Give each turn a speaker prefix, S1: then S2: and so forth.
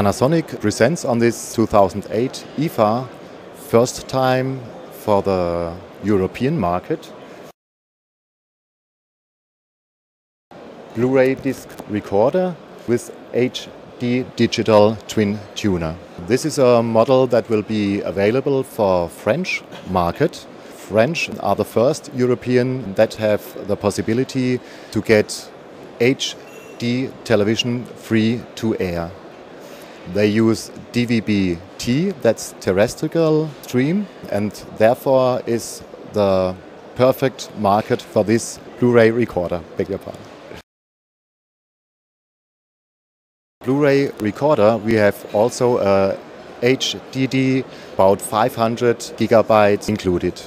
S1: Panasonic presents on this 2008 IFA first time for the European market. Blu-ray disc recorder with HD digital twin tuner. This is a model that will be available for French market. French are the first European that have the possibility to get HD television free to air. They use DVB-T, that's terrestrial stream, and therefore is the perfect market for this Blu-ray recorder. Beg your pardon. Blu-ray recorder, we have also a HDD about 500 gigabytes included.